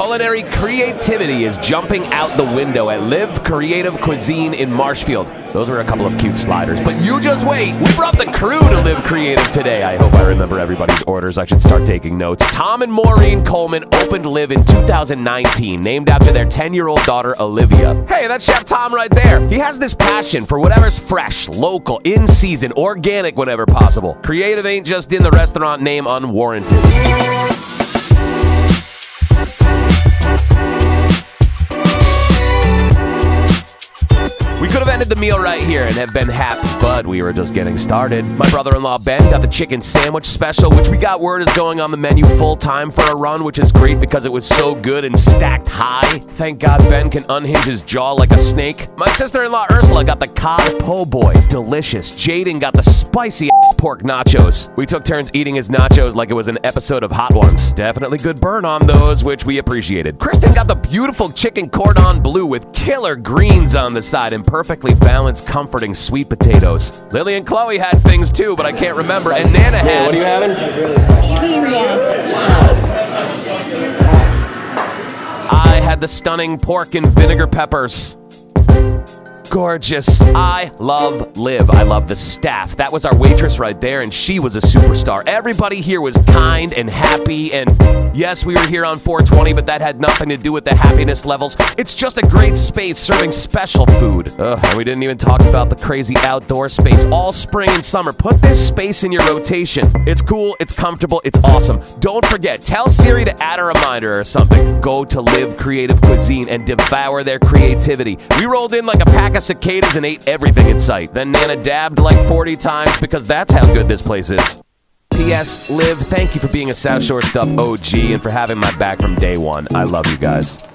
Culinary creativity is jumping out the window at LIV Creative Cuisine in Marshfield. Those were a couple of cute sliders, but you just wait. We brought the crew to LIV Creative today. I hope I remember everybody's orders. I should start taking notes. Tom and Maureen Coleman opened LIV in 2019, named after their 10 year old daughter, Olivia. Hey, that's Chef Tom right there. He has this passion for whatever's fresh, local, in season, organic whenever possible. Creative ain't just in the restaurant name unwarranted. We could have ended the meal right here and have been happy, but we were just getting started. My brother in law Ben got the chicken sandwich special, which we got word is going on the menu full time for a run, which is great because it was so good and stacked high. Thank God Ben can unhinge his jaw like a snake. My sister in law Ursula got the cod po' boy, delicious. Jaden got the spicy pork nachos. We took turns eating his nachos like it was an episode of Hot Ones. Definitely good burn on those, which we appreciated. Kristen got the beautiful chicken cordon bleu with killer greens on the side and perfectly balanced, comforting sweet potatoes. Lily and Chloe had things too, but I can't remember. And Nana had. What are you having? I had the stunning pork and vinegar peppers. Gorgeous. I love Liv. I love the staff. That was our waitress right there, and she was a superstar. Everybody here was kind and happy, and yes, we were here on 420, but that had nothing to do with the happiness levels. It's just a great space serving special food. Ugh, and we didn't even talk about the crazy outdoor space all spring and summer. Put this space in your rotation. It's cool, it's comfortable, it's awesome. Don't forget, tell Siri to add a reminder or something. Go to LIV Creative Cuisine and devour their creativity. We rolled in like a pack of cicadas and ate everything in sight. Then Nana dabbed like 40 times because that's how good this place is. P.S. Liv, thank you for being a South Shore Stuff OG and for having my back from day one. I love you guys.